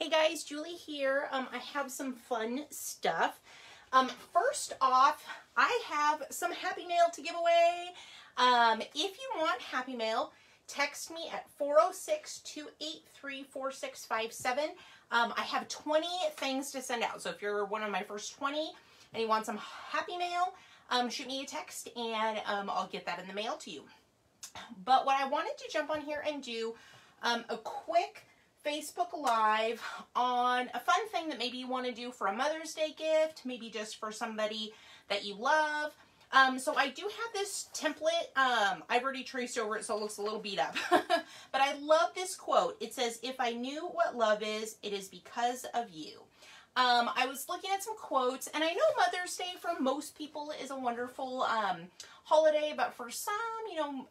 Hey guys, Julie here. Um, I have some fun stuff. Um, first off, I have some Happy Mail to give away. Um, if you want Happy Mail, text me at 406-283-4657. Um, I have 20 things to send out. So if you're one of my first 20 and you want some Happy Mail, um, shoot me a text and um, I'll get that in the mail to you. But what I wanted to jump on here and do a quick Facebook Live on a fun thing that maybe you want to do for a Mother's Day gift, maybe just for somebody that you love. Um, so I do have this template. Um, I've already traced over it, so it looks a little beat up. but I love this quote. It says, if I knew what love is, it is because of you. Um, I was looking at some quotes, and I know Mother's Day for most people is a wonderful um, holiday, but for some, you know,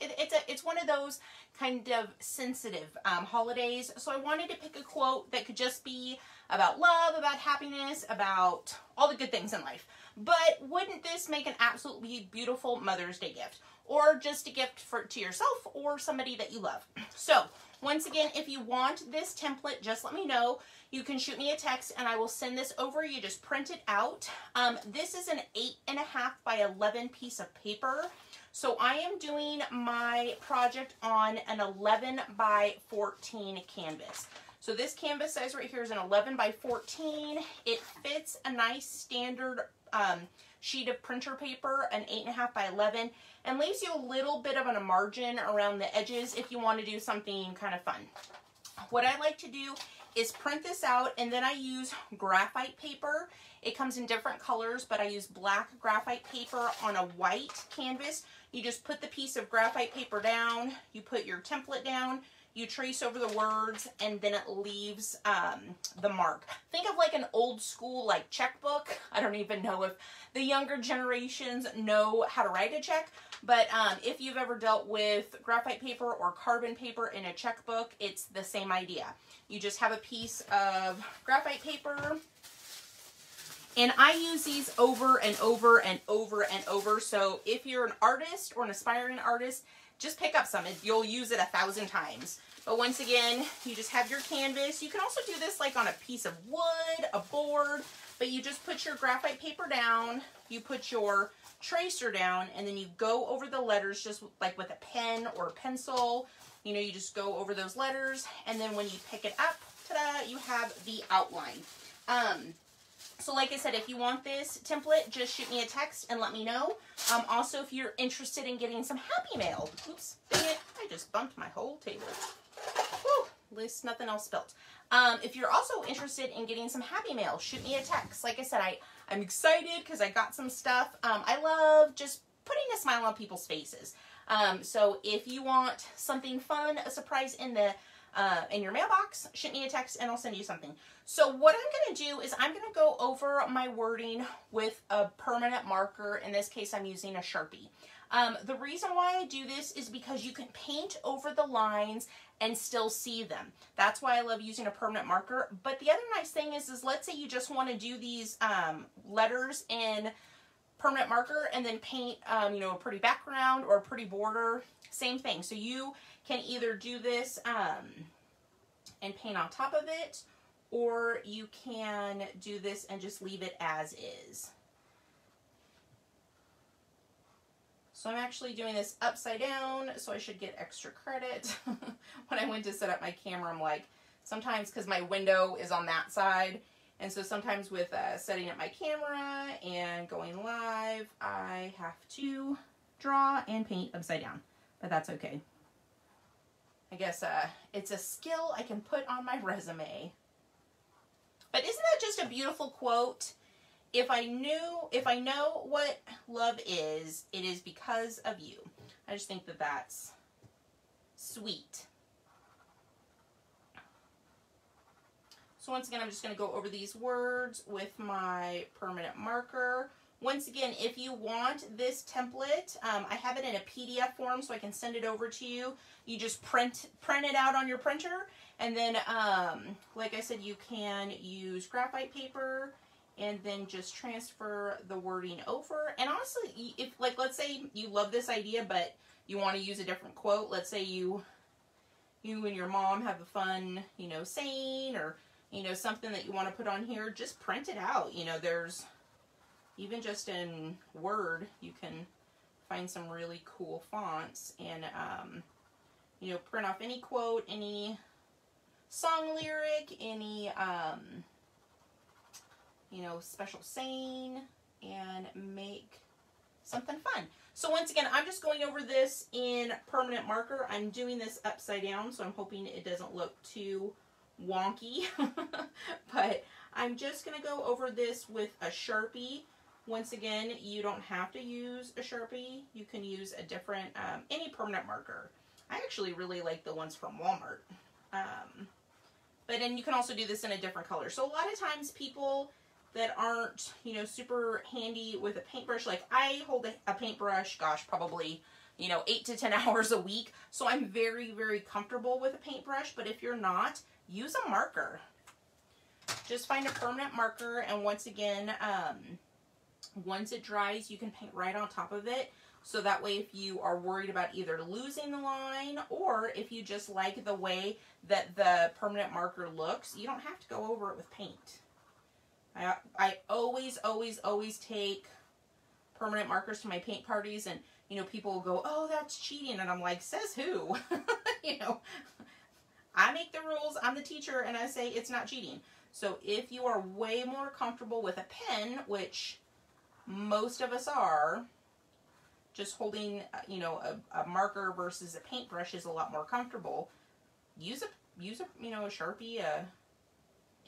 it, it's a it's one of those kind of sensitive um, holidays. So I wanted to pick a quote that could just be about love, about happiness, about all the good things in life. But wouldn't this make an absolutely beautiful Mother's Day gift? Or just a gift for to yourself or somebody that you love. So once again, if you want this template, just let me know. You can shoot me a text and I will send this over. You just print it out. Um, this is an eight and a half by 11 piece of paper. So I am doing my project on an 11 by 14 canvas. So this canvas size right here is an 11 by 14. It fits a nice standard um, sheet of printer paper, an 8.5 by 11, and leaves you a little bit of a margin around the edges if you want to do something kind of fun. What I like to do is print this out and then I use graphite paper. It comes in different colors, but I use black graphite paper on a white canvas you just put the piece of graphite paper down, you put your template down, you trace over the words, and then it leaves um, the mark. Think of like an old school like checkbook. I don't even know if the younger generations know how to write a check, but um, if you've ever dealt with graphite paper or carbon paper in a checkbook, it's the same idea. You just have a piece of graphite paper, and I use these over and over and over and over. So if you're an artist or an aspiring artist, just pick up some. You'll use it a thousand times. But once again, you just have your canvas. You can also do this like on a piece of wood, a board, but you just put your graphite paper down, you put your tracer down, and then you go over the letters just like with a pen or a pencil. You know, you just go over those letters, and then when you pick it up, you have the outline. Um, so like I said, if you want this template, just shoot me a text and let me know. Um, also, if you're interested in getting some Happy Mail. Oops, dang it. I just bumped my whole table. Whew, at least nothing else spilt. Um, if you're also interested in getting some Happy Mail, shoot me a text. Like I said, I, I'm excited because I got some stuff. Um, I love just putting a smile on people's faces. Um, so if you want something fun, a surprise in the uh, in your mailbox, shoot me a text and I'll send you something. So what I'm going to do is I'm going to go over my wording with a permanent marker. In this case, I'm using a Sharpie. Um, the reason why I do this is because you can paint over the lines and still see them. That's why I love using a permanent marker. But the other nice thing is, is let's say you just want to do these um, letters in permanent marker and then paint, um, you know, a pretty background or a pretty border. Same thing. So you can either do this um, and paint on top of it, or you can do this and just leave it as is. So I'm actually doing this upside down, so I should get extra credit. when I went to set up my camera, I'm like, sometimes because my window is on that side, and so sometimes with uh, setting up my camera and going live, I have to draw and paint upside down, but that's okay. I guess uh, it's a skill I can put on my resume. But isn't that just a beautiful quote? If I knew, if I know what love is, it is because of you. I just think that that's sweet. So once again, I'm just going to go over these words with my permanent marker. Once again, if you want this template, um, I have it in a PDF form so I can send it over to you. You just print print it out on your printer, and then, um, like I said, you can use graphite paper and then just transfer the wording over. And honestly, if like let's say you love this idea, but you want to use a different quote. Let's say you you and your mom have a fun, you know, saying or, you know, something that you want to put on here, just print it out. You know, there's even just in Word, you can find some really cool fonts and, um, you know, print off any quote, any song lyric, any, um, you know, special saying, and make something fun. So once again, I'm just going over this in permanent marker. I'm doing this upside down, so I'm hoping it doesn't look too wonky. but I'm just going to go over this with a Sharpie. Once again, you don't have to use a Sharpie. You can use a different, um, any permanent marker. I actually really like the ones from Walmart. Um, but then you can also do this in a different color. So a lot of times people that aren't, you know, super handy with a paintbrush. Like I hold a, a paintbrush, gosh, probably, you know, eight to 10 hours a week. So I'm very, very comfortable with a paintbrush. But if you're not, use a marker. Just find a permanent marker. And once again, um, once it dries, you can paint right on top of it. So that way, if you are worried about either losing the line or if you just like the way that the permanent marker looks, you don't have to go over it with paint. I, I always, always, always take permanent markers to my paint parties and, you know, people will go, oh, that's cheating. And I'm like, says who? you know, I make the rules. I'm the teacher and I say it's not cheating. So if you are way more comfortable with a pen, which most of us are, just holding, uh, you know, a, a marker versus a paintbrush is a lot more comfortable. Use a, use a, you know, a Sharpie, a,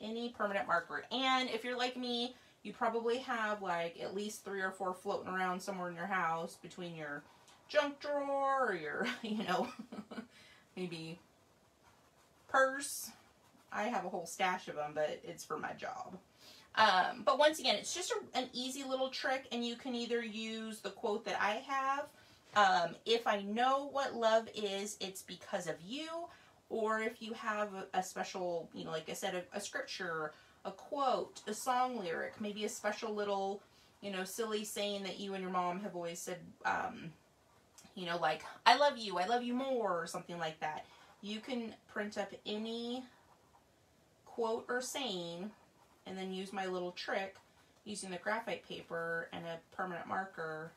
any permanent marker. And if you're like me, you probably have like at least three or four floating around somewhere in your house between your junk drawer or your, you know, maybe purse. I have a whole stash of them, but it's for my job. Um, but once again, it's just a, an easy little trick, and you can either use the quote that I have. Um, if I know what love is, it's because of you or if you have a, special, you know, like I said, a, a scripture, a quote, a song lyric, maybe a special little, you know, silly saying that you and your mom have always said, um, you know, like, I love you, I love you more, or something like that. You can print up any quote or saying and then use my little trick using the graphite paper and a permanent marker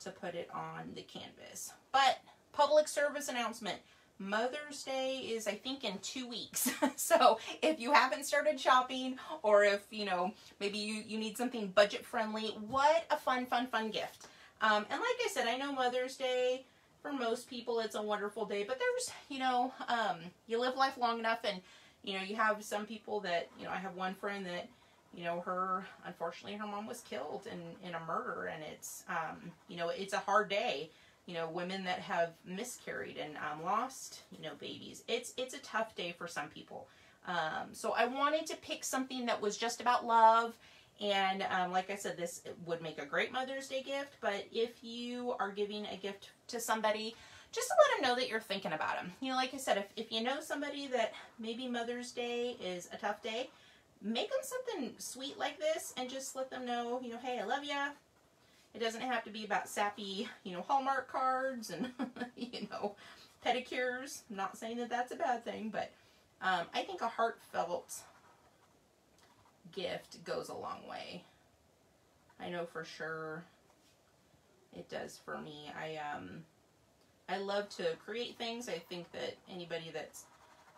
to put it on the canvas. But public service announcement. Mother's Day is, I think, in two weeks. so if you haven't started shopping or if, you know, maybe you, you need something budget friendly, what a fun, fun, fun gift. Um, and like I said, I know Mother's Day, for most people, it's a wonderful day, but there's, you know, um, you live life long enough and, you know, you have some people that, you know, I have one friend that, you know, her, unfortunately, her mom was killed in, in a murder and it's, um, you know, it's a hard day you know, women that have miscarried and um, lost, you know, babies. It's it's a tough day for some people. Um, so I wanted to pick something that was just about love. And um, like I said, this would make a great Mother's Day gift. But if you are giving a gift to somebody, just to let them know that you're thinking about them. You know, like I said, if, if you know somebody that maybe Mother's Day is a tough day, make them something sweet like this and just let them know, you know, hey, I love you. It doesn't have to be about sappy, you know, Hallmark cards and, you know, pedicures. I'm not saying that that's a bad thing, but um, I think a heartfelt gift goes a long way. I know for sure it does for me. I um I love to create things. I think that anybody that's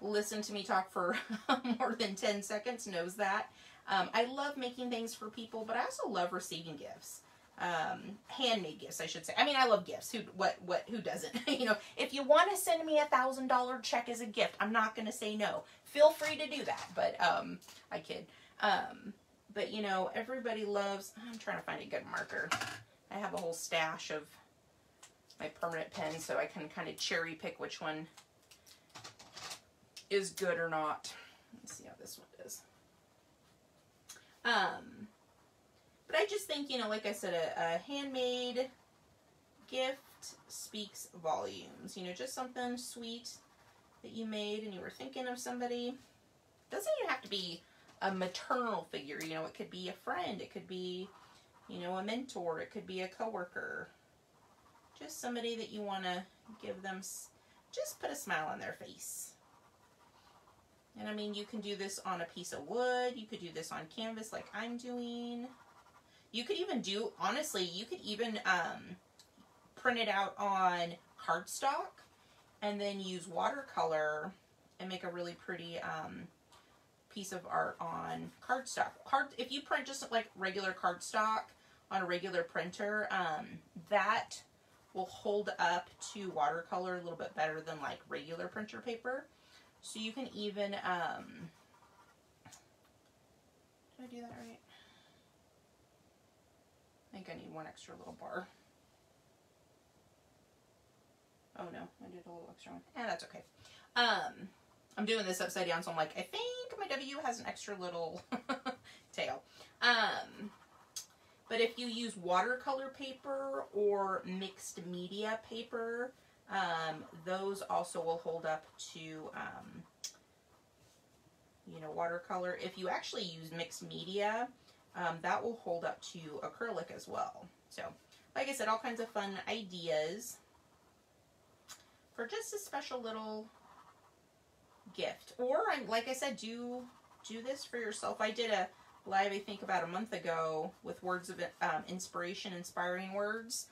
listened to me talk for more than 10 seconds knows that. Um, I love making things for people, but I also love receiving gifts um, handmade gifts, I should say. I mean, I love gifts. Who, what, what, who doesn't? you know, if you want to send me a thousand dollar check as a gift, I'm not going to say no. Feel free to do that. But, um, I kid. Um, but you know, everybody loves, I'm trying to find a good marker. I have a whole stash of my permanent pen so I can kind of cherry pick which one is good or not. Let's see how this one is. Um, but I just think, you know, like I said, a, a handmade gift speaks volumes. You know, just something sweet that you made and you were thinking of somebody. Doesn't even have to be a maternal figure. You know, it could be a friend. It could be, you know, a mentor. It could be a coworker. Just somebody that you want to give them, just put a smile on their face. And I mean, you can do this on a piece of wood. You could do this on canvas like I'm doing. You could even do, honestly, you could even um, print it out on cardstock and then use watercolor and make a really pretty um, piece of art on cardstock. Card, if you print just like regular cardstock on a regular printer, um, that will hold up to watercolor a little bit better than like regular printer paper. So you can even, um, did I do that right? I think I need one extra little bar. Oh no, I did a little extra one. Eh, that's okay. Um, I'm doing this upside down, so I'm like, I think my W has an extra little tail. Um, but if you use watercolor paper or mixed media paper, um, those also will hold up to, um, you know, watercolor. If you actually use mixed media, um, that will hold up to acrylic as well. So, like I said, all kinds of fun ideas for just a special little gift. Or, like I said, do do this for yourself. I did a live, I think, about a month ago with words of um, inspiration, inspiring words.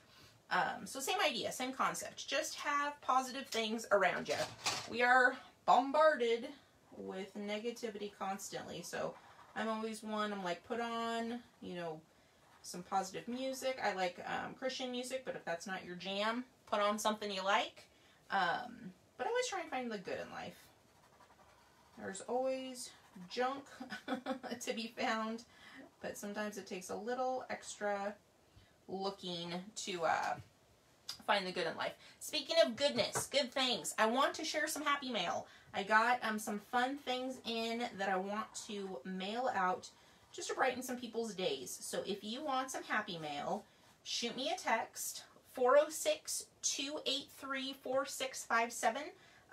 Um, so same idea, same concept. Just have positive things around you. We are bombarded with negativity constantly. So I'm always one, I'm like, put on, you know, some positive music. I like um, Christian music, but if that's not your jam, put on something you like. Um, but I always try and find the good in life. There's always junk to be found, but sometimes it takes a little extra looking to uh, find the good in life. Speaking of goodness, good things, I want to share some happy mail. I got um, some fun things in that I want to mail out just to brighten some people's days. So if you want some happy mail, shoot me a text 406 283 4657.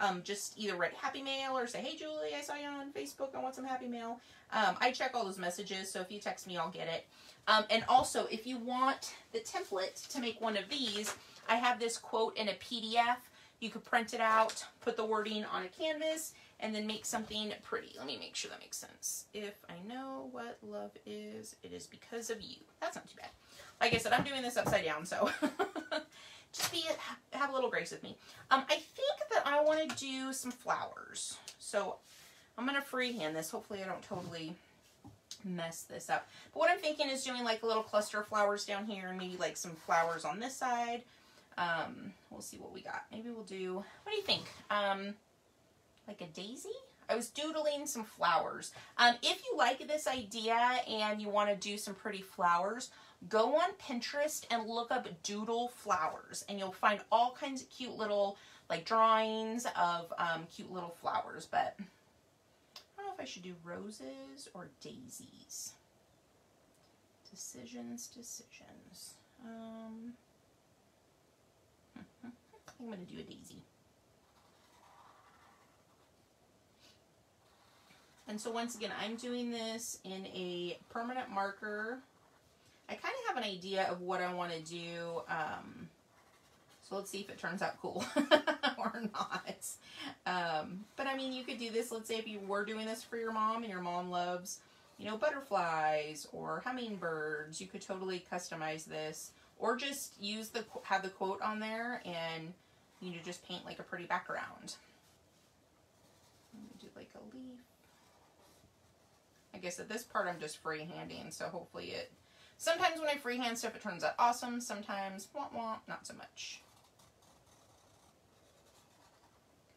Um, just either write happy mail or say, hey Julie, I saw you on Facebook. I want some happy mail. Um, I check all those messages, so if you text me, I'll get it. Um, and also, if you want the template to make one of these, I have this quote in a PDF. You could print it out, put the wording on a canvas, and then make something pretty. Let me make sure that makes sense. If I know what love is, it is because of you. That's not too bad. Like I said, I'm doing this upside down, so just be have a little grace with me. Um, I think that I want to do some flowers. So I'm going to freehand this. Hopefully I don't totally mess this up. But what I'm thinking is doing like a little cluster of flowers down here and maybe like some flowers on this side. Um, we'll see what we got. Maybe we'll do, what do you think? Um, like a daisy? I was doodling some flowers. Um, if you like this idea and you want to do some pretty flowers, go on Pinterest and look up doodle flowers and you'll find all kinds of cute little like drawings of um, cute little flowers. But I don't know if I should do roses or daisies. Decisions, decisions. Um, I'm going to do a daisy. And so once again, I'm doing this in a permanent marker. I kind of have an idea of what I want to do. Um, so let's see if it turns out cool or not. Um, but I mean, you could do this, let's say if you were doing this for your mom and your mom loves, you know, butterflies or hummingbirds, you could totally customize this or just use the, have the quote on there and you know, just paint like a pretty background. do like a leaf. I guess at this part I'm just freehanding, so hopefully it... Sometimes when I freehand stuff it turns out awesome, sometimes wah wah, not so much.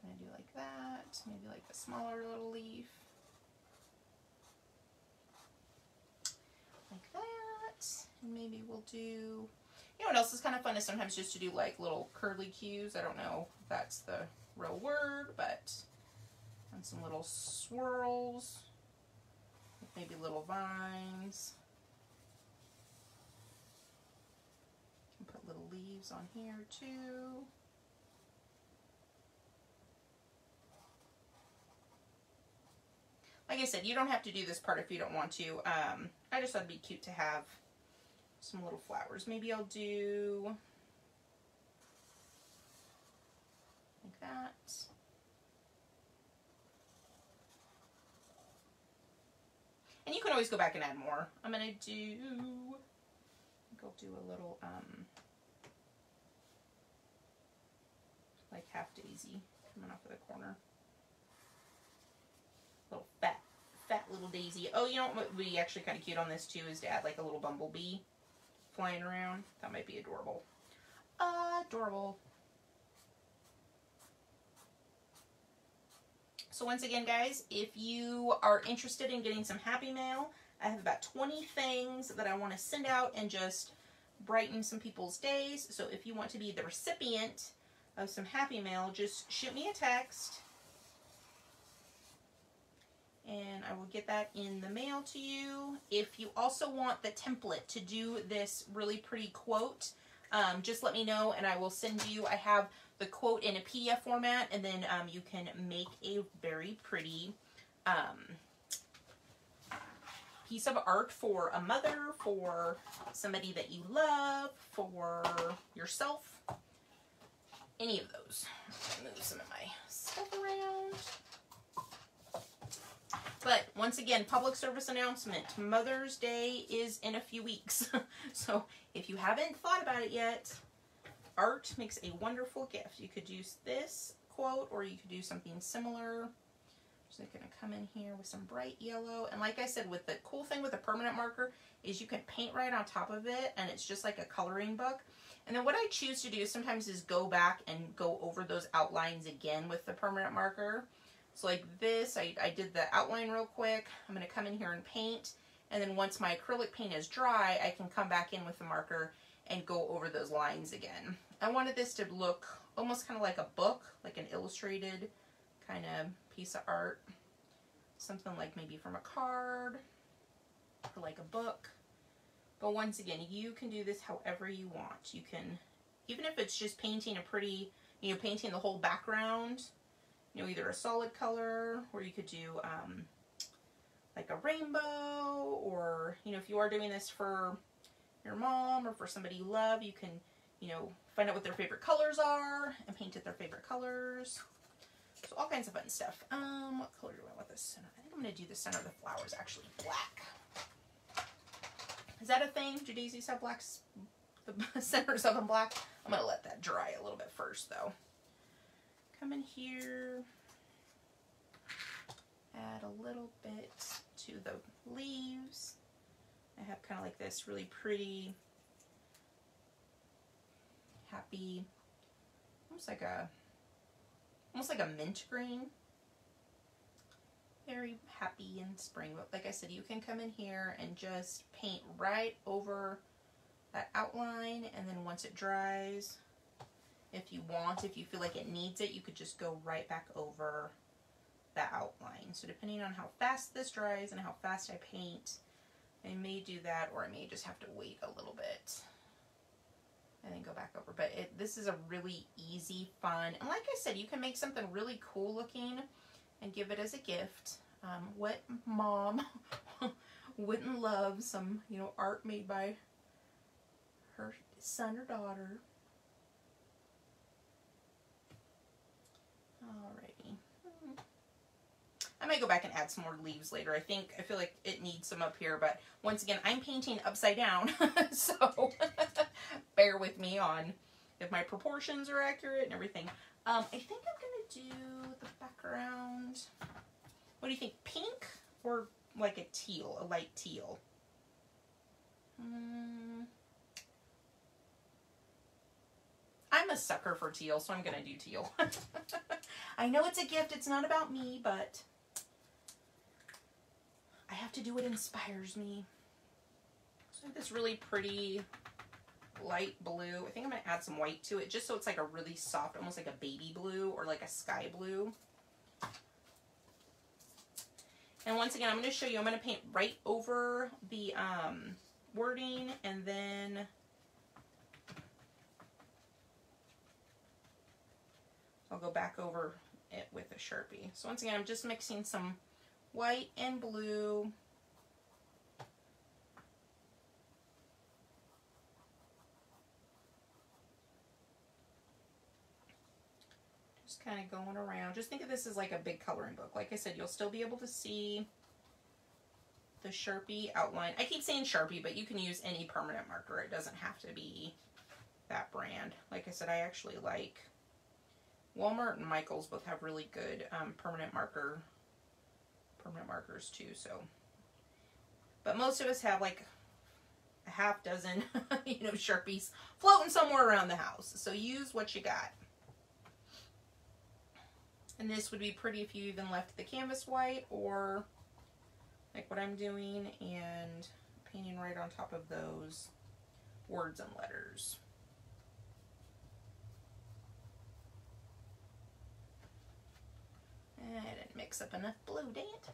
Can I do like that? Maybe like a smaller little leaf. Like that. And maybe we'll do you know what else is kind of fun is sometimes just to do like little curly cues. I don't know if that's the real word, but and some little swirls maybe little vines. Little leaves on here too. Like I said, you don't have to do this part if you don't want to. Um, I just thought it'd be cute to have some little flowers. Maybe I'll do like that. And you can always go back and add more. I'm going to do, I think I'll do a little, um, like half daisy coming off of the corner. Little fat, fat little daisy. Oh, you know what would be actually kind of cute on this too is to add like a little bumblebee flying around. That might be adorable. Adorable. So once again, guys, if you are interested in getting some Happy Mail, I have about 20 things that I want to send out and just brighten some people's days. So if you want to be the recipient of some Happy Mail, just shoot me a text. And I will get that in the mail to you. If you also want the template to do this really pretty quote, um, just let me know and I will send you, I have the quote in a PDF format and then um, you can make a very pretty um, piece of art for a mother, for somebody that you love, for yourself, any of those. Move some of my stuff around. But once again, public service announcement. Mother's Day is in a few weeks. so if you haven't thought about it yet, art makes a wonderful gift. You could use this quote or you could do something similar. So I'm going to come in here with some bright yellow. And like I said, with the cool thing with a permanent marker is you can paint right on top of it and it's just like a coloring book. And then what I choose to do sometimes is go back and go over those outlines again with the permanent marker. So like this, I, I did the outline real quick. I'm going to come in here and paint. And then once my acrylic paint is dry, I can come back in with the marker and go over those lines again. I wanted this to look almost kind of like a book, like an illustrated kind of piece of art. Something like maybe from a card or like a book. But once again, you can do this however you want. You can, even if it's just painting a pretty, you know, painting the whole background, you know, either a solid color or you could do um, like a rainbow or, you know, if you are doing this for your mom or for somebody you love, you can, you know, find out what their favorite colors are and paint it their favorite colors. So all kinds of fun stuff. Um, what color do I want this center? I think I'm going to do the center of the flowers actually black. Is that a thing? Daisies have blacks, the centers of them black? I'm going to let that dry a little bit first though come in here, add a little bit to the leaves. I have kind of like this really pretty, happy, almost like a, almost like a mint green. Very happy in spring. But like I said, you can come in here and just paint right over that outline. And then once it dries, if you want. If you feel like it needs it, you could just go right back over the outline. So depending on how fast this dries and how fast I paint, I may do that or I may just have to wait a little bit and then go back over. But it, this is a really easy, fun, and like I said, you can make something really cool looking and give it as a gift. Um, what mom wouldn't love some, you know, art made by her son or daughter? Alrighty. I might go back and add some more leaves later. I think, I feel like it needs some up here, but once again, I'm painting upside down, so bear with me on if my proportions are accurate and everything. Um, I think I'm going to do background. What do you think, pink or like a teal, a light teal? Hmm. I'm a sucker for teal, so I'm going to do teal. I know it's a gift. It's not about me, but I have to do what inspires me. So this really pretty light blue. I think I'm going to add some white to it just so it's like a really soft, almost like a baby blue or like a sky blue. And once again, I'm going to show you, I'm going to paint right over the um, wording and then I'll go back over it with a Sharpie. So once again, I'm just mixing some white and blue. Kind of going around. Just think of this as like a big coloring book. Like I said, you'll still be able to see the Sharpie outline. I keep saying Sharpie, but you can use any permanent marker. It doesn't have to be that brand. Like I said, I actually like Walmart and Michaels both have really good um, permanent marker permanent markers too. So, but most of us have like a half dozen, you know, Sharpies floating somewhere around the house. So use what you got. And this would be pretty if you even left the canvas white or like what I'm doing and painting right on top of those words and letters. I didn't mix up enough blue, dang it.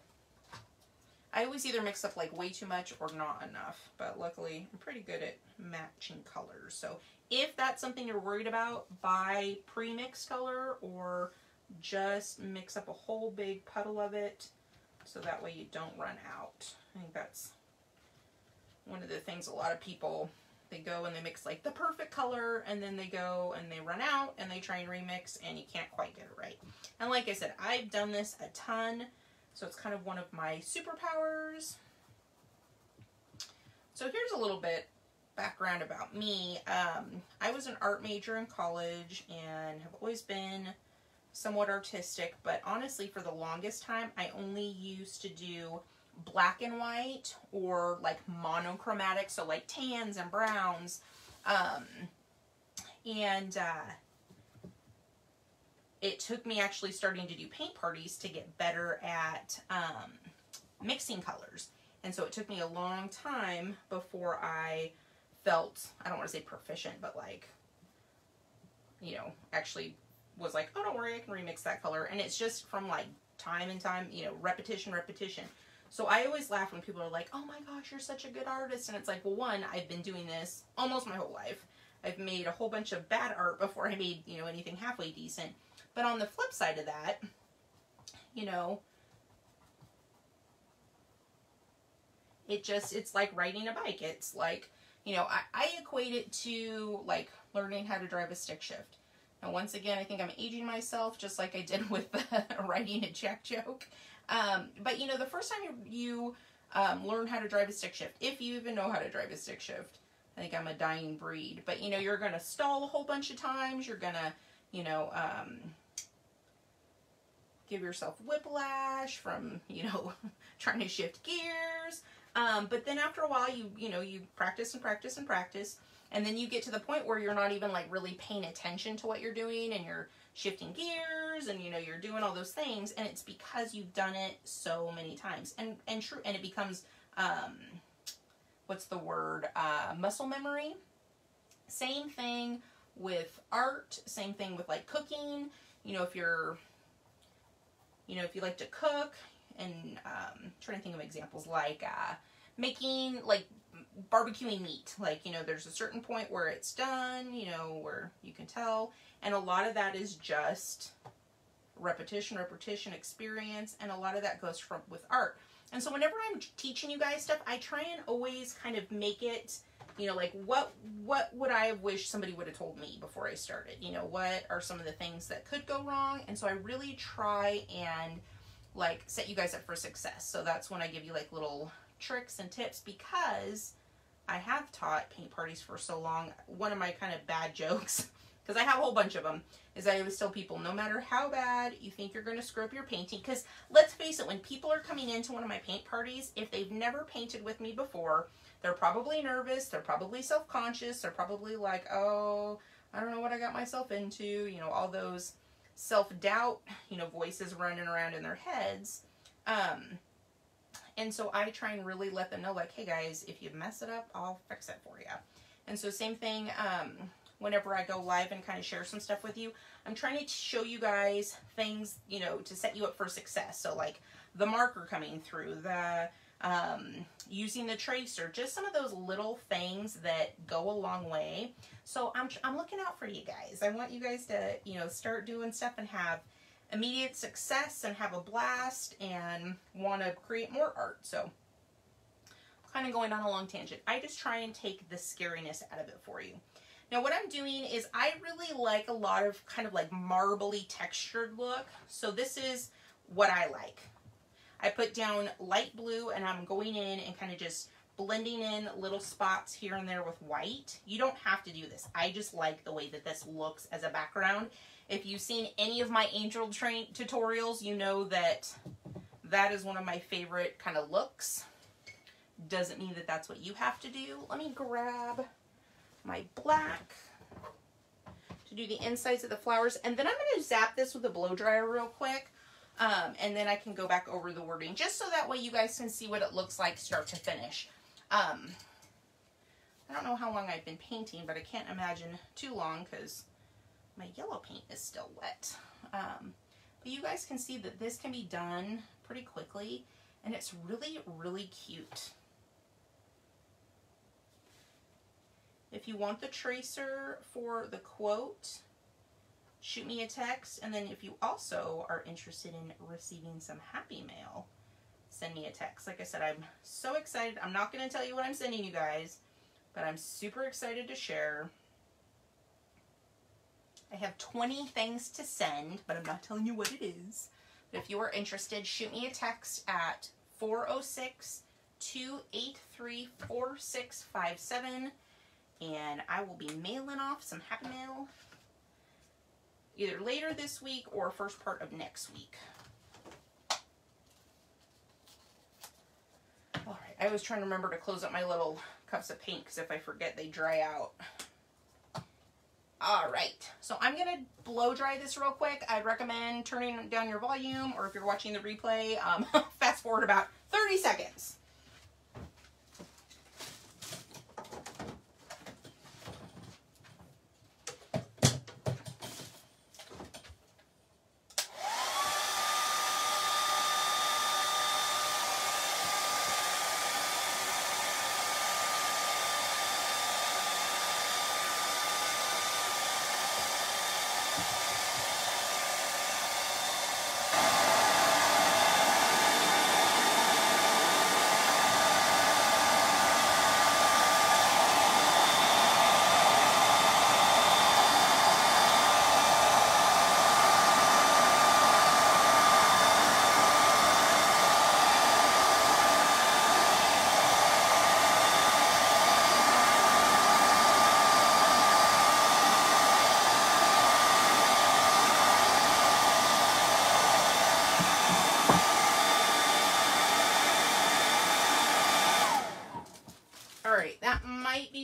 I always either mix up like way too much or not enough, but luckily I'm pretty good at matching colors. So if that's something you're worried about, buy pre-mixed color or just mix up a whole big puddle of it so that way you don't run out. I think that's one of the things a lot of people they go and they mix like the perfect color and then they go and they run out and they try and remix and you can't quite get it right. And like I said, I've done this a ton, so it's kind of one of my superpowers. So here's a little bit background about me. Um, I was an art major in college and have always been somewhat artistic, but honestly, for the longest time, I only used to do black and white or like monochromatic, so like tans and browns. Um, and uh, it took me actually starting to do paint parties to get better at um, mixing colors. And so it took me a long time before I felt, I don't want to say proficient, but like, you know, actually was like, oh, don't worry, I can remix that color. And it's just from like time and time, you know, repetition, repetition. So I always laugh when people are like, oh my gosh, you're such a good artist. And it's like, well, one, I've been doing this almost my whole life. I've made a whole bunch of bad art before I made, you know, anything halfway decent. But on the flip side of that, you know, it just, it's like riding a bike. It's like, you know, I, I equate it to like learning how to drive a stick shift. Now, once again, I think I'm aging myself just like I did with writing a check joke. Um, but you know, the first time you, you um, learn how to drive a stick shift, if you even know how to drive a stick shift, I think I'm a dying breed. But you know, you're going to stall a whole bunch of times. You're going to, you know, um, give yourself whiplash from, you know, trying to shift gears. Um, but then after a while, you, you know, you practice and practice and practice. And then you get to the point where you're not even like really paying attention to what you're doing and you're shifting gears and you know you're doing all those things. And it's because you've done it so many times. And and true and it becomes um what's the word? Uh muscle memory. Same thing with art. Same thing with like cooking. You know if you're you know if you like to cook and um trying to think of examples like uh making like barbecuing meat. Like, you know, there's a certain point where it's done, you know, where you can tell. And a lot of that is just repetition, repetition, experience. And a lot of that goes from with art. And so whenever I'm teaching you guys stuff, I try and always kind of make it, you know, like what what would I have wished somebody would have told me before I started? You know, what are some of the things that could go wrong? And so I really try and like set you guys up for success. So that's when I give you like little tricks and tips because I have taught paint parties for so long. One of my kind of bad jokes, because I have a whole bunch of them, is I always tell people no matter how bad you think you're going to screw up your painting, because let's face it, when people are coming into one of my paint parties, if they've never painted with me before, they're probably nervous, they're probably self conscious, they're probably like, oh, I don't know what I got myself into, you know, all those self doubt, you know, voices running around in their heads. Um, and so I try and really let them know, like, hey guys, if you mess it up, I'll fix it for you. And so same thing, um, whenever I go live and kind of share some stuff with you, I'm trying to show you guys things, you know, to set you up for success. So like the marker coming through, the um, using the tracer, just some of those little things that go a long way. So I'm, I'm looking out for you guys. I want you guys to, you know, start doing stuff and have immediate success and have a blast and want to create more art. So kind of going on a long tangent. I just try and take the scariness out of it for you. Now what I'm doing is I really like a lot of kind of like marbly textured look. So this is what I like. I put down light blue and I'm going in and kind of just blending in little spots here and there with white. You don't have to do this. I just like the way that this looks as a background. If you've seen any of my angel train tutorials, you know that that is one of my favorite kind of looks. Doesn't mean that that's what you have to do. Let me grab my black to do the insides of the flowers. And then I'm going to zap this with a blow dryer real quick. Um, and then I can go back over the wording just so that way you guys can see what it looks like start to finish. Um, I don't know how long I've been painting, but I can't imagine too long because my yellow paint is still wet. Um, but you guys can see that this can be done pretty quickly and it's really, really cute. If you want the tracer for the quote, shoot me a text. And then if you also are interested in receiving some happy mail, send me a text. Like I said, I'm so excited. I'm not going to tell you what I'm sending you guys, but I'm super excited to share. I have 20 things to send, but I'm not telling you what it is. But if you are interested, shoot me a text at 406 283 4657 and I will be mailing off some Happy Mail either later this week or first part of next week. All right, I was trying to remember to close up my little cups of paint because if I forget, they dry out. All right, so I'm gonna blow dry this real quick. I'd recommend turning down your volume or if you're watching the replay, um, fast forward about 30 seconds.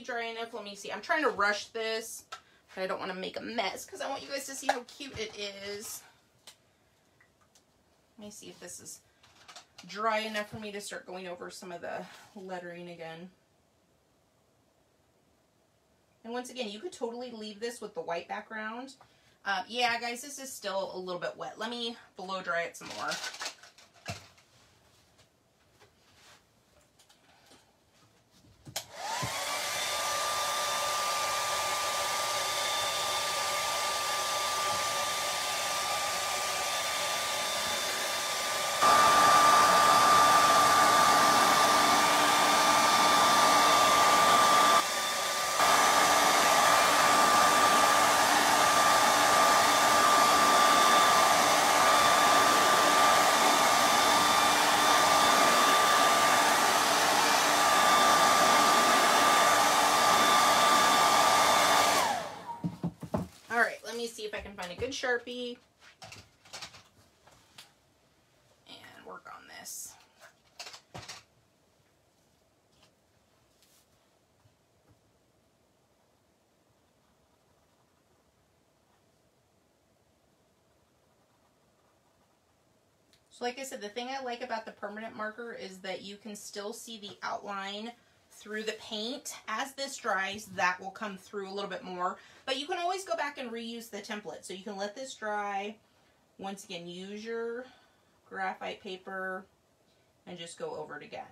dry enough. Let me see. I'm trying to rush this, but I don't want to make a mess because I want you guys to see how cute it is. Let me see if this is dry enough for me to start going over some of the lettering again. And once again, you could totally leave this with the white background. Uh, yeah, guys, this is still a little bit wet. Let me blow dry it some more. Sharpie and work on this. So like I said, the thing I like about the permanent marker is that you can still see the outline through the paint. As this dries, that will come through a little bit more. But you can always go back and reuse the template. So you can let this dry. Once again, use your graphite paper and just go over it again.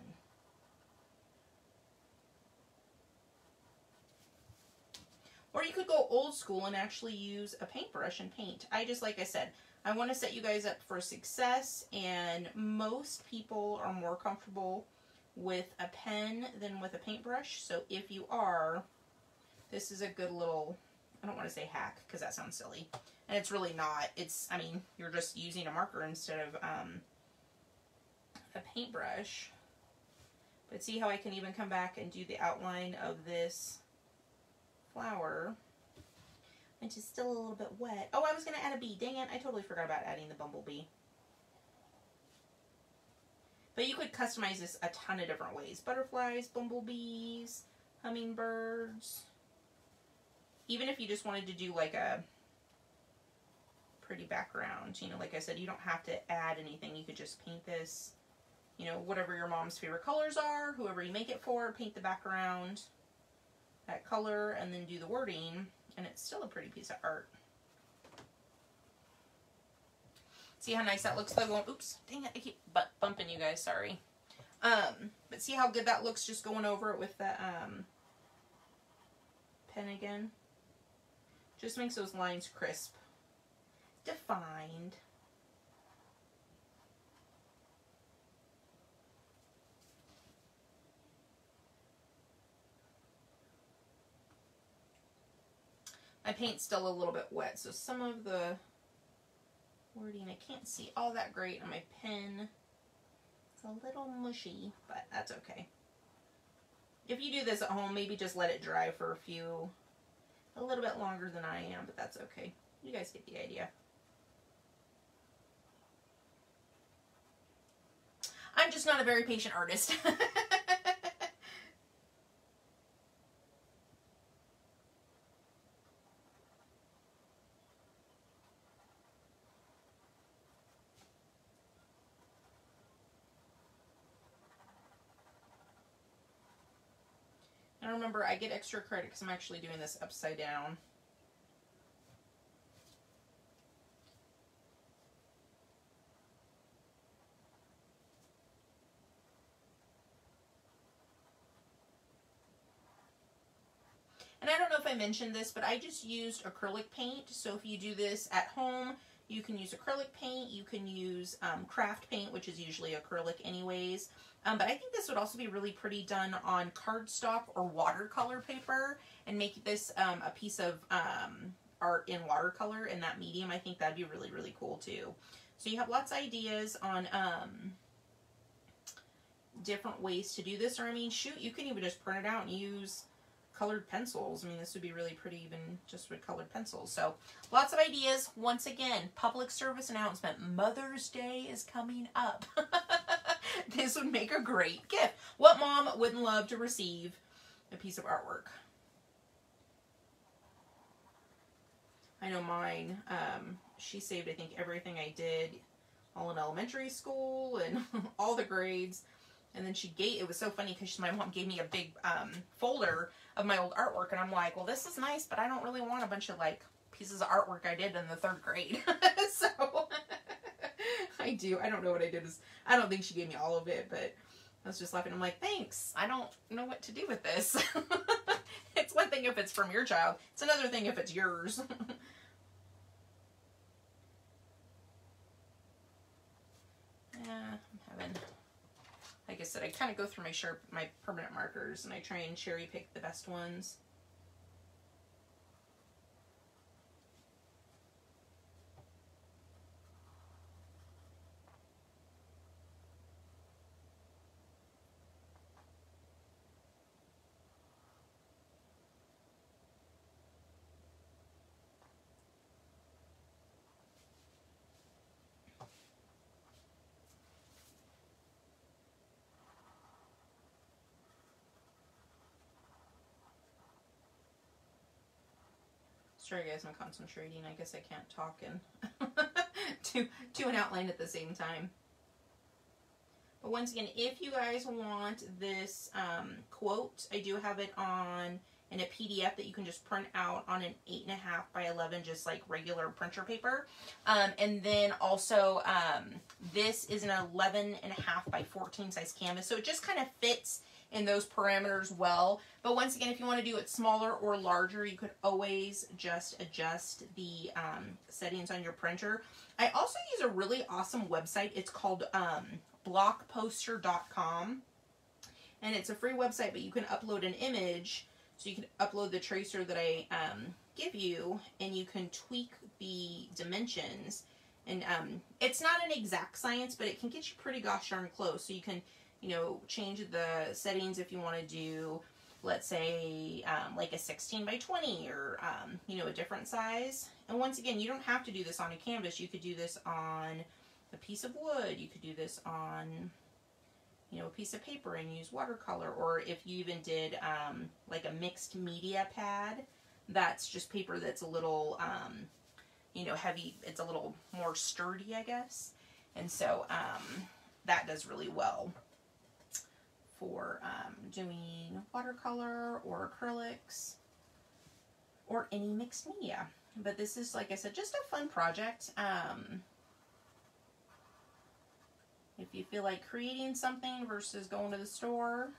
Or you could go old school and actually use a paintbrush and paint. I just, like I said, I want to set you guys up for success and most people are more comfortable with a pen than with a paintbrush. So if you are, this is a good little, I don't want to say hack because that sounds silly. And it's really not. It's, I mean, you're just using a marker instead of um, a paintbrush. But see how I can even come back and do the outline of this flower, which is still a little bit wet. Oh, I was going to add a bee. Dang it, I totally forgot about adding the bumblebee. But you could customize this a ton of different ways. Butterflies, bumblebees, hummingbirds. Even if you just wanted to do like a pretty background, you know, like I said, you don't have to add anything. You could just paint this, you know, whatever your mom's favorite colors are, whoever you make it for, paint the background, that color, and then do the wording, and it's still a pretty piece of art. See how nice that looks though oops, dang it, I keep butt bumping you guys, sorry. Um, but see how good that looks just going over it with the um, pen again? Just makes those lines crisp, defined. My paint's still a little bit wet, so some of the wording. I can't see all that great on my pen. A little mushy, but that's okay. If you do this at home, maybe just let it dry for a few, a little bit longer than I am, but that's okay. You guys get the idea. I'm just not a very patient artist. remember, I get extra credit because I'm actually doing this upside down. And I don't know if I mentioned this, but I just used acrylic paint. So if you do this at home, you can use acrylic paint. You can use um, craft paint, which is usually acrylic anyways. Um, but I think this would also be really pretty done on cardstock or watercolor paper and make this um, a piece of um, art in watercolor in that medium. I think that'd be really, really cool too. So you have lots of ideas on um, different ways to do this. Or I mean, shoot, you can even just print it out and use colored pencils. I mean, this would be really pretty even just with colored pencils. So lots of ideas. Once again, public service announcement. Mother's Day is coming up. this would make a great gift. What mom wouldn't love to receive a piece of artwork? I know mine, um, she saved, I think, everything I did all in elementary school and all the grades. And then she gave, it was so funny because my mom gave me a big um, folder of my old artwork. And I'm like, well, this is nice, but I don't really want a bunch of like pieces of artwork I did in the third grade. so I do. I don't know what I did. Is I don't think she gave me all of it, but I was just laughing. I'm like, thanks. I don't know what to do with this. it's one thing if it's from your child. It's another thing if it's yours. yeah, I'm having, like I said, I kind of go through my sharp, my permanent markers and I try and cherry pick the best ones. Sorry guys, I'm concentrating. I guess I can't talk and do, do an outline at the same time. But once again, if you guys want this um, quote, I do have it on in a PDF that you can just print out on an 8.5 by 11, just like regular printer paper. Um, and then also, um, this is an 11.5 by 14 size canvas. So it just kind of fits in those parameters well. But once again, if you want to do it smaller or larger, you could always just adjust the um, settings on your printer. I also use a really awesome website. It's called um, blockposter.com. And it's a free website, but you can upload an image. So you can upload the tracer that I um, give you, and you can tweak the dimensions And um, it's not an exact science, but it can get you pretty gosh darn close. So you can, you know, change the settings if you want to do, let's say, um, like a 16 by 20 or, um, you know, a different size. And once again, you don't have to do this on a canvas. You could do this on a piece of wood. You could do this on, you know, a piece of paper and use watercolor. Or if you even did um, like a mixed media pad, that's just paper that's a little, um, you know, heavy. It's a little more sturdy, I guess. And so um, that does really well for um, doing watercolor or acrylics or any mixed media. But this is, like I said, just a fun project. Um, if you feel like creating something versus going to the store,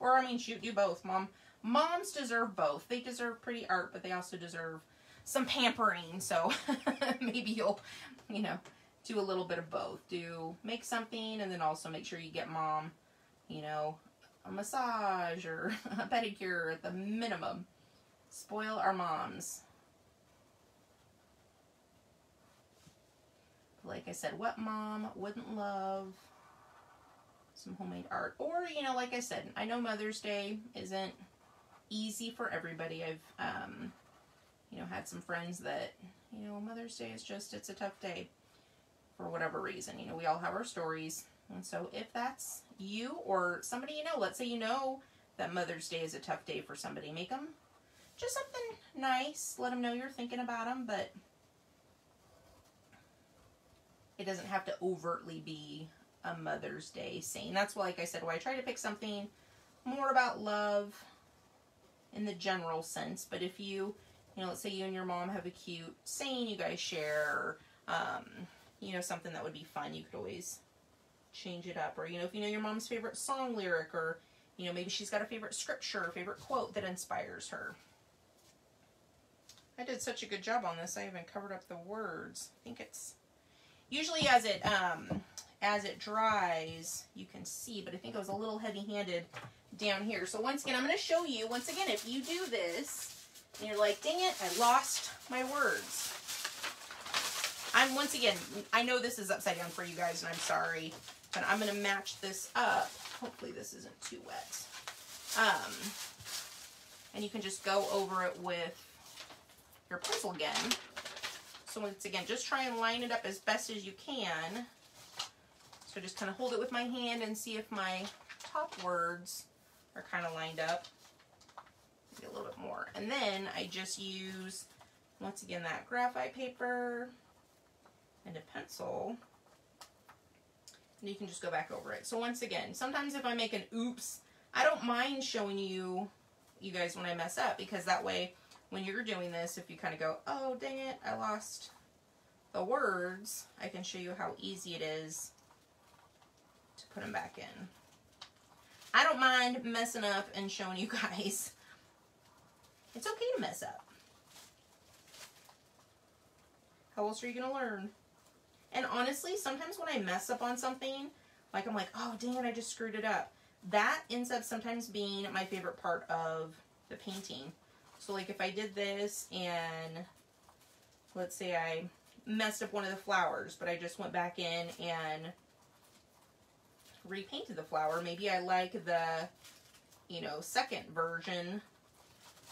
or I mean, shoot, do both, mom. Moms deserve both. They deserve pretty art, but they also deserve some pampering. So maybe you'll, you know, do a little bit of both. Do make something and then also make sure you get mom, you know, a massage or a pedicure at the minimum. Spoil our moms. Like I said, what mom wouldn't love some homemade art? Or, you know, like I said, I know Mother's Day isn't easy for everybody. I've, um, you know, had some friends that, you know, Mother's Day is just, it's a tough day for whatever reason. You know, we all have our stories. And so if that's you or somebody you know, let's say you know that Mother's Day is a tough day for somebody, make them just something nice. Let them know you're thinking about them, but it doesn't have to overtly be a Mother's Day saying. That's why, like I said, why I try to pick something more about love in the general sense. But if you, you know, let's say you and your mom have a cute saying you guys share, um, you know, something that would be fun, you could always change it up. Or, you know, if you know your mom's favorite song lyric, or, you know, maybe she's got a favorite scripture, or favorite quote that inspires her. I did such a good job on this, I even covered up the words. I think it's usually as it um, as it dries, you can see, but I think it was a little heavy-handed down here. So once again, I'm going to show you, once again, if you do this, and you're like, dang it, I lost my words. I'm, once again, I know this is upside down for you guys, and I'm sorry, but I'm going to match this up. Hopefully this isn't too wet. Um, and you can just go over it with your pencil again. So once again, just try and line it up as best as you can. So just kind of hold it with my hand and see if my top words are kind of lined up. Maybe a little bit more. And then I just use, once again, that graphite paper and a pencil. And you can just go back over it. So once again, sometimes if I make an oops, I don't mind showing you, you guys, when I mess up. Because that way, when you're doing this, if you kind of go, oh, dang it, I lost the words, I can show you how easy it is to put them back in. I don't mind messing up and showing you guys. It's okay to mess up. How else are you going to learn? And honestly, sometimes when I mess up on something, like I'm like, oh, dang it, I just screwed it up. That ends up sometimes being my favorite part of the painting. So like if I did this and let's say I messed up one of the flowers, but I just went back in and repainted the flower. Maybe I like the, you know, second version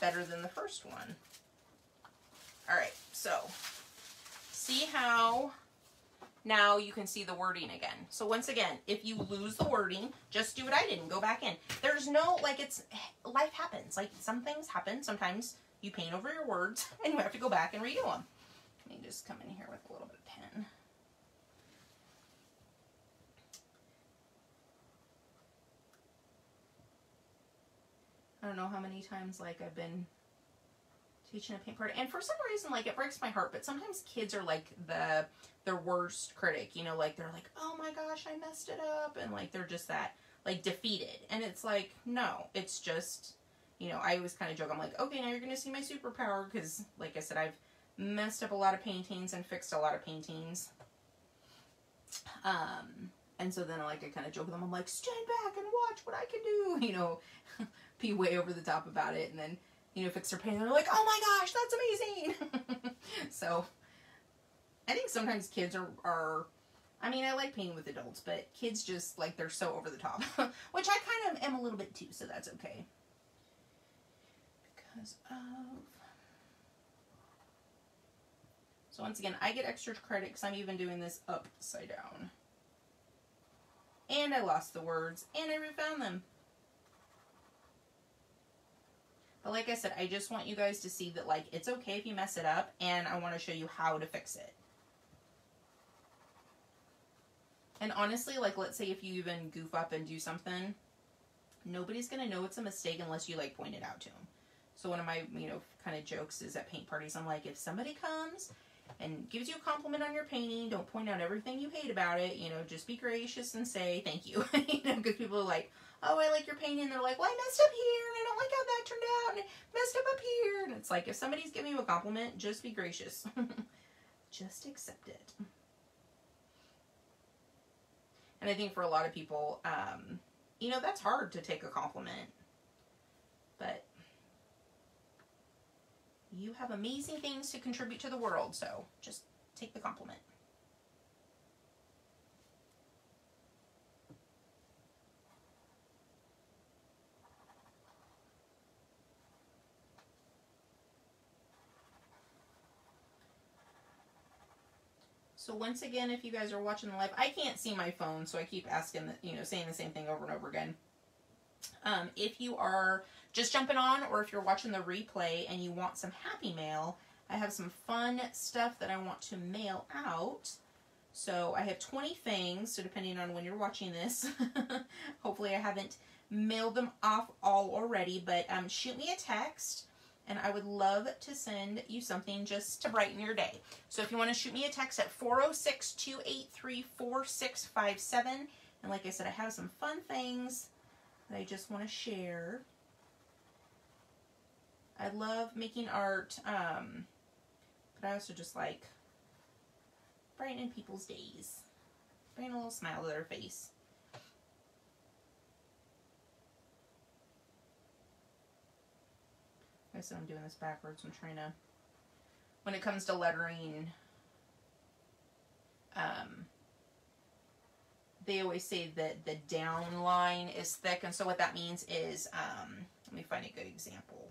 better than the first one. All right, so see how now you can see the wording again. So once again, if you lose the wording, just do what I did and go back in. There's no, like it's, life happens. Like some things happen. Sometimes you paint over your words and you have to go back and redo them. Let me just come in here with a little bit of pen. I don't know how many times like I've been teaching a paint party and for some reason like it breaks my heart but sometimes kids are like the their worst critic you know like they're like oh my gosh i messed it up and like they're just that like defeated and it's like no it's just you know i always kind of joke i'm like okay now you're gonna see my superpower because like i said i've messed up a lot of paintings and fixed a lot of paintings um and so then I like to kind of joke with them. I'm like, stand back and watch what I can do. You know, be way over the top about it, and then you know fix their paint. And they're like, oh my gosh, that's amazing. so, I think sometimes kids are, are I mean, I like painting with adults, but kids just like they're so over the top, which I kind of am a little bit too, so that's okay. Because of. So once again, I get extra credit because I'm even doing this upside down. And I lost the words, and I refound them. But like I said, I just want you guys to see that like it's okay if you mess it up, and I want to show you how to fix it. And honestly, like let's say if you even goof up and do something, nobody's gonna know it's a mistake unless you like point it out to them. So one of my you know kind of jokes is at paint parties, I'm like, if somebody comes and gives you a compliment on your painting, don't point out everything you hate about it. You know, just be gracious and say thank you. you know, because people are like, oh, I like your painting. And they're like, well, I messed up here and I don't like how that turned out and I messed up up here. And it's like, if somebody's giving you a compliment, just be gracious. just accept it. And I think for a lot of people, um, you know, that's hard to take a compliment. But you have amazing things to contribute to the world, so just take the compliment. So once again, if you guys are watching the live, I can't see my phone, so I keep asking, the, you know, saying the same thing over and over again. Um, if you are just jumping on, or if you're watching the replay and you want some happy mail, I have some fun stuff that I want to mail out. So I have 20 things, so depending on when you're watching this, hopefully I haven't mailed them off all already, but um, shoot me a text and I would love to send you something just to brighten your day. So if you want to shoot me a text at 406-283-4657, and like I said, I have some fun things that I just want to share. I love making art, um, but I also just like brightening people's days, bringing a little smile to their face. I said I'm doing this backwards. I'm trying to, when it comes to lettering, um, they always say that the down line is thick. And so what that means is, um, let me find a good example.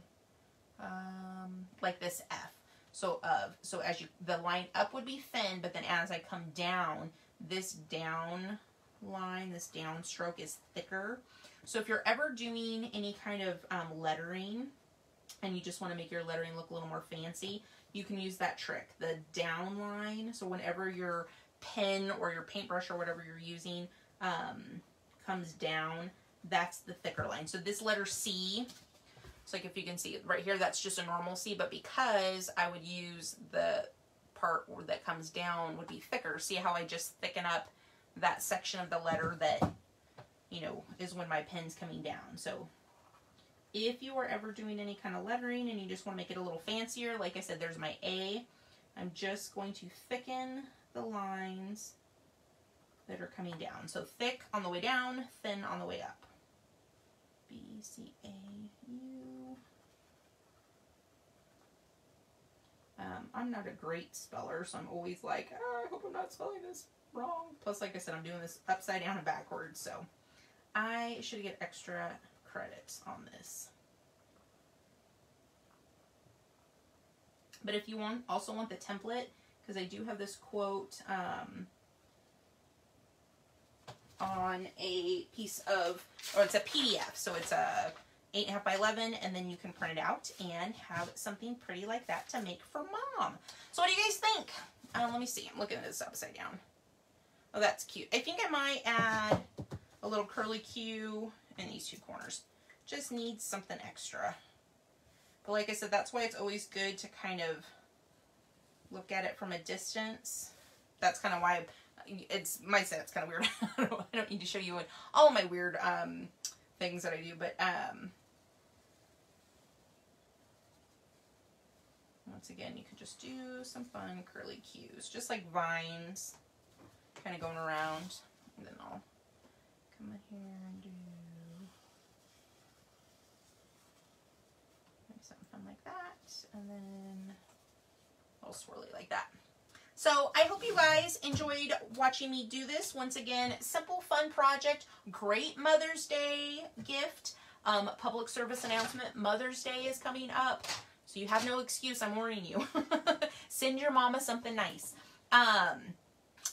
Um, like this F. So of, so as you, the line up would be thin, but then as I come down, this down line, this down stroke is thicker. So if you're ever doing any kind of um, lettering, and you just want to make your lettering look a little more fancy, you can use that trick, the down line. So whenever your pen or your paintbrush or whatever you're using um, comes down, that's the thicker line. So this letter C, so like if you can see right here, that's just a normal C, but because I would use the part that comes down would be thicker. See how I just thicken up that section of the letter that, you know, is when my pen's coming down. So if you are ever doing any kind of lettering and you just want to make it a little fancier, like I said, there's my A. I'm just going to thicken the lines that are coming down. So thick on the way down, thin on the way up. B, C, A, U. Um, I'm not a great speller, so I'm always like, oh, I hope I'm not spelling this wrong. Plus, like I said, I'm doing this upside down and backwards, so I should get extra credits on this. But if you want, also want the template, because I do have this quote um, on a piece of, or it's a PDF, so it's a 8.5 by 11, and then you can print it out and have something pretty like that to make for mom. So what do you guys think? Uh, let me see. I'm looking at this upside down. Oh, that's cute. I think I might add a little curly Q in these two corners. Just needs something extra. But like I said, that's why it's always good to kind of look at it from a distance. That's kind of why it's my set's kind of weird. I, don't, I don't need to show you all my weird um, things that I do, but um, once again, you can just do some fun curly cues, just like vines, kind of going around. And then I'll come in here and do something fun like that, and then a little swirly like that. So I hope you guys enjoyed watching me do this. Once again, simple, fun project. Great Mother's Day gift. Um, public service announcement. Mother's Day is coming up. So you have no excuse. I'm warning you. Send your mama something nice. Um,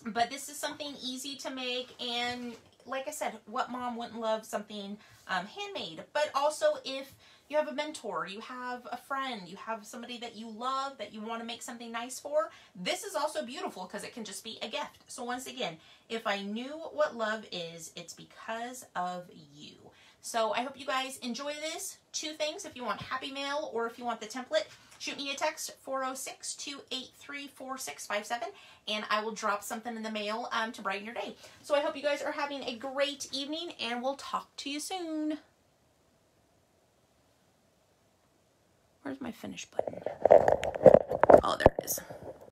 but this is something easy to make and like I said, what mom wouldn't love something um, handmade? But also if you have a mentor, you have a friend, you have somebody that you love that you want to make something nice for, this is also beautiful because it can just be a gift. So once again, if I knew what love is, it's because of you. So I hope you guys enjoy this. Two things, if you want Happy Mail or if you want the template, shoot me a text 406-283-4657 and I will drop something in the mail um, to brighten your day. So I hope you guys are having a great evening and we'll talk to you soon. Where's my finish button? Oh, there it is.